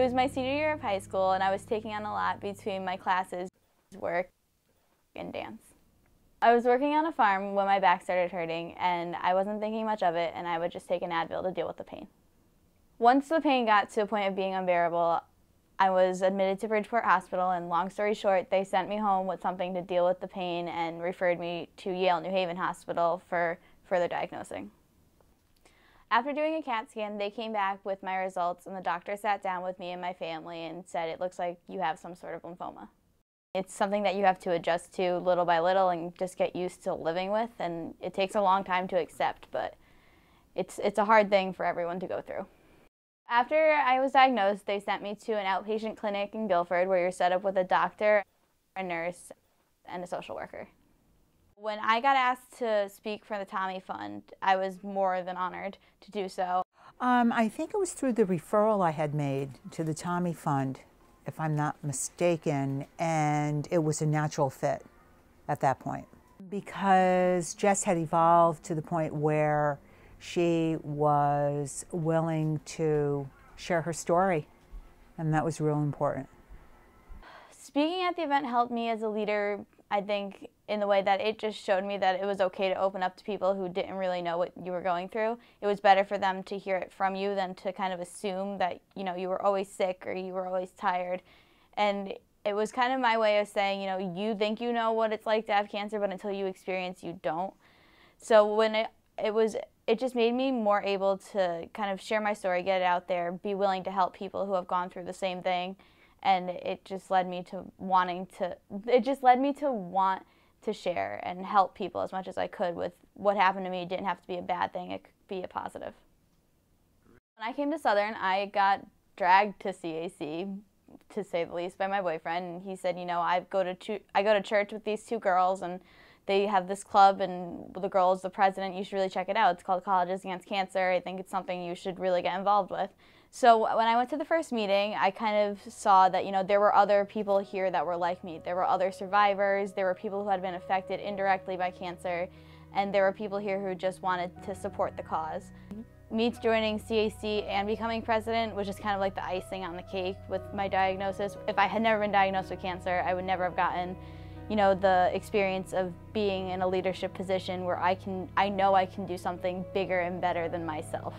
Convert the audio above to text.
was my senior year of high school, and I was taking on a lot between my classes, work, and dance. I was working on a farm when my back started hurting, and I wasn't thinking much of it, and I would just take an Advil to deal with the pain. Once the pain got to a point of being unbearable, I was admitted to Bridgeport Hospital, and long story short, they sent me home with something to deal with the pain and referred me to Yale New Haven Hospital for further diagnosing. After doing a CAT scan, they came back with my results, and the doctor sat down with me and my family and said, It looks like you have some sort of lymphoma. It's something that you have to adjust to little by little and just get used to living with, and it takes a long time to accept, but it's, it's a hard thing for everyone to go through. After I was diagnosed, they sent me to an outpatient clinic in Guilford where you're set up with a doctor, a nurse, and a social worker. When I got asked to speak for the Tommy Fund, I was more than honored to do so. Um, I think it was through the referral I had made to the Tommy Fund, if I'm not mistaken, and it was a natural fit at that point. Because Jess had evolved to the point where she was willing to share her story, and that was real important. Speaking at the event helped me as a leader, I think, in the way that it just showed me that it was okay to open up to people who didn't really know what you were going through. It was better for them to hear it from you than to kind of assume that, you know, you were always sick or you were always tired. And it was kind of my way of saying, you know, you think you know what it's like to have cancer, but until you experience, you don't. So when it, it was it just made me more able to kind of share my story, get it out there, be willing to help people who have gone through the same thing. And it just led me to wanting to, it just led me to want to share and help people as much as I could with what happened to me. It didn't have to be a bad thing, it could be a positive. When I came to Southern, I got dragged to CAC, to say the least, by my boyfriend. And he said, you know, I go to, I go to church with these two girls and they have this club and the girl is the president. You should really check it out. It's called Colleges Against Cancer. I think it's something you should really get involved with. So when I went to the first meeting, I kind of saw that, you know, there were other people here that were like me. There were other survivors. There were people who had been affected indirectly by cancer. And there were people here who just wanted to support the cause. Me joining CAC and becoming president was just kind of like the icing on the cake with my diagnosis. If I had never been diagnosed with cancer, I would never have gotten you know, the experience of being in a leadership position where I can, I know I can do something bigger and better than myself.